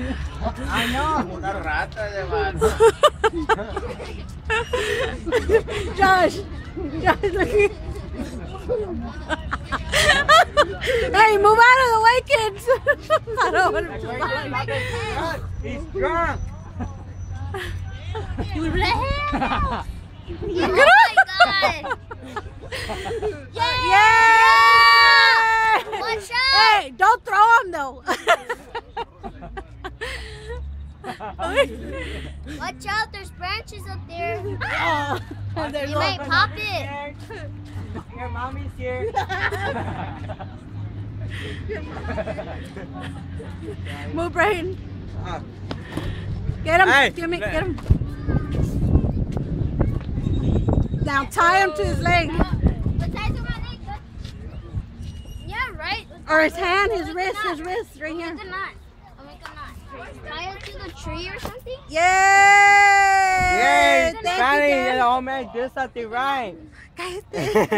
I know. Una rata de vato. Josh, Josh, look at Hey, move out of the way, kids. I don't want him to fall. He's drunk. Oh my god! Yeah! Watch out! Hey, don't throw him though. Watch out, there's branches up there. oh, there's You no- might pop it. Here, mommy's here. Move, Brain. Ah. Get him. Hey, Get me. Get him. Now tie him to his leg But tie to my leg. but- Yeah, right. or his hand, his wrist, his wrist, right Make here. Tree or something. Yay! Yay! Thank Fanny, you, you Dad. all man do something right. Cállate.